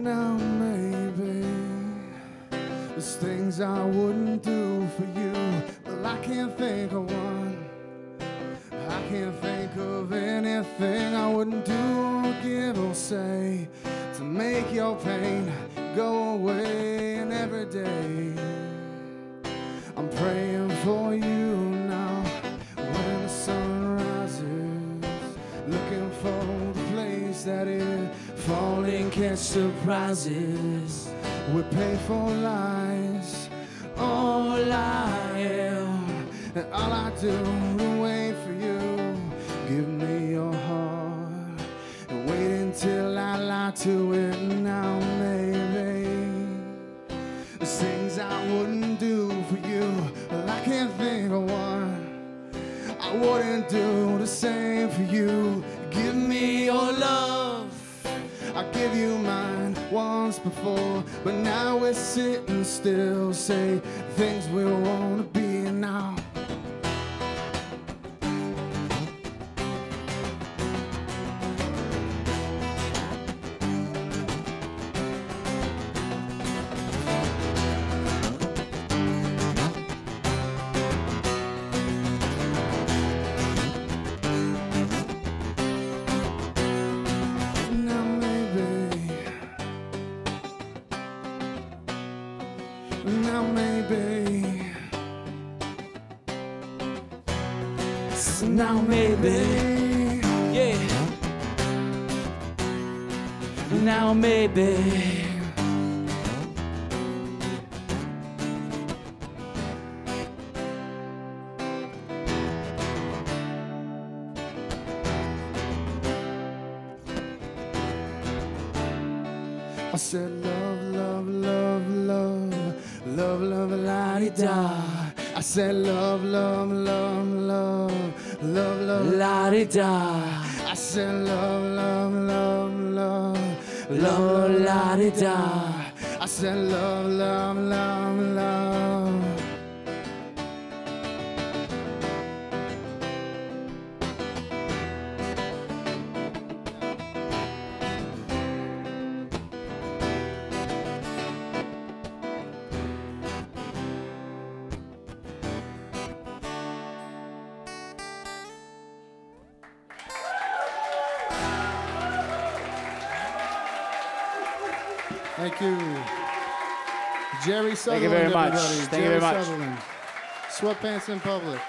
Now maybe there's things I wouldn't do for you, but I can't think of one. I can't think of anything I wouldn't do or give or say to make your pain go away. And every day I'm praying for you is falling catch surprises. We pay for lies, all I am, and all I do to wait for you. Give me your heart and wait until I lie to it now, maybe. There's things I wouldn't do for you, but I can't think of one. I wouldn't do the same for you. Give me. I gave you mine once before, but now we're sitting still. Say things we wanna be. Now now maybe, now maybe, Yeah. Now maybe. I said love, love, love, love, love, love, la di da. I said love, love, love, love, love, love, La di da. I said love, love, love, love, Love, la di da. I said love, love, love, love. Thank you. Jerry Sutherland. you very much. everybody. Thank you very Jerry much. Sutherland. Sweatpants in public.